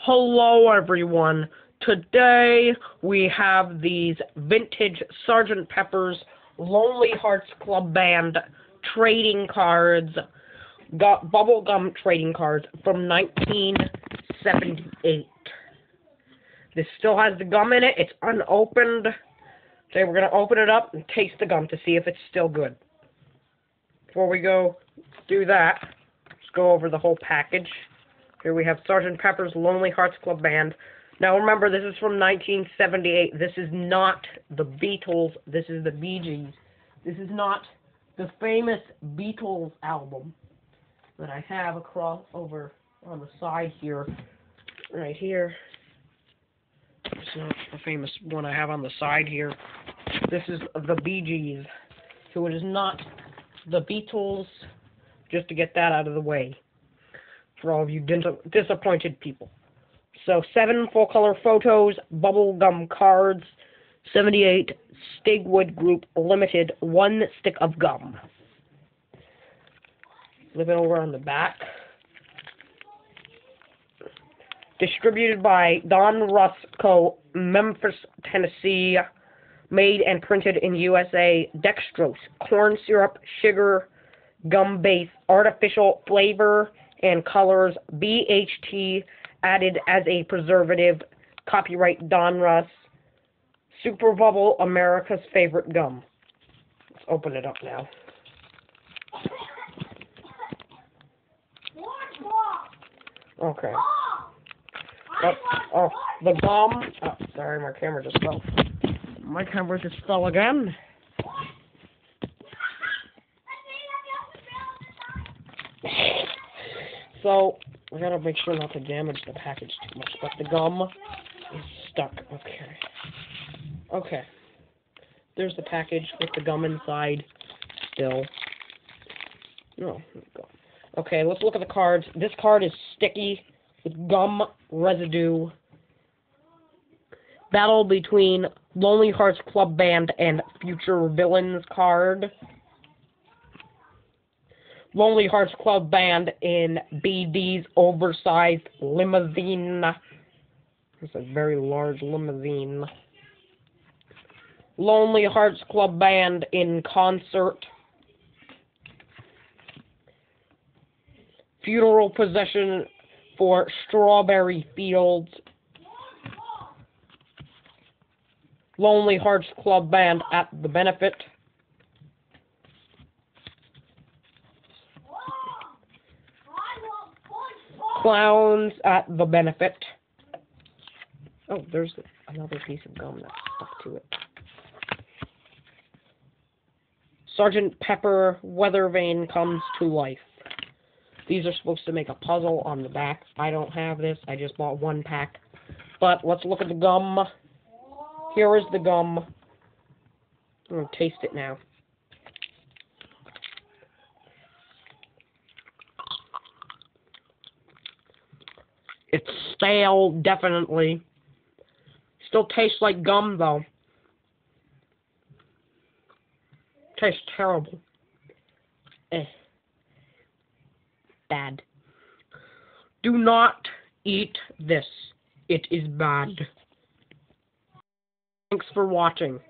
Hello everyone. Today we have these vintage Sergeant Pepper's Lonely Hearts Club Band trading cards, got bubblegum trading cards from 1978. This still has the gum in it. It's unopened. Okay, we're going to open it up and taste the gum to see if it's still good. Before we go do that, let's go over the whole package. Here we have Sergeant Pepper's Lonely Hearts Club Band. Now remember, this is from 1978. This is not the Beatles. This is the Bee Gees. This is not the famous Beatles album that I have across over on the side here, right here. It's not the famous one I have on the side here. This is the Bee Gees. So it is not the Beatles, just to get that out of the way for all of you dis disappointed people. So seven full color photos, bubblegum cards, 78 Stigwood Group Limited, one stick of gum. It over on the back. Distributed by Donruss Co., Memphis, Tennessee. Made and printed in USA. Dextrose, corn syrup, sugar, gum base, artificial flavor, and colors BHT added as a preservative. Copyright Donruss. Super Bubble, America's favorite gum. Let's open it up now. Okay. Oh, oh, the gum. Oh, sorry, my camera just fell. My camera just fell again. So, I gotta make sure not to damage the package too much, but the gum is stuck. Okay. Okay. There's the package with the gum inside still. No. Okay, let's look at the cards. This card is sticky with gum residue. Battle between Lonely Hearts Club Band and Future Villains card. Lonely Hearts Club Band in BD's oversized limousine. It's a very large limousine. Lonely Hearts Club Band in concert. Funeral Procession for Strawberry Fields. Lonely Hearts Club Band at the benefit. Clowns at the benefit. Oh, there's another piece of gum that's stuck to it. Sergeant Pepper Weather Vane comes to life. These are supposed to make a puzzle on the back. I don't have this. I just bought one pack. But let's look at the gum. Here is the gum. I'm going to taste it now. It's stale, definitely. Still tastes like gum, though. Tastes terrible. Eh. Bad. Do not eat this. It is bad. Thanks for watching.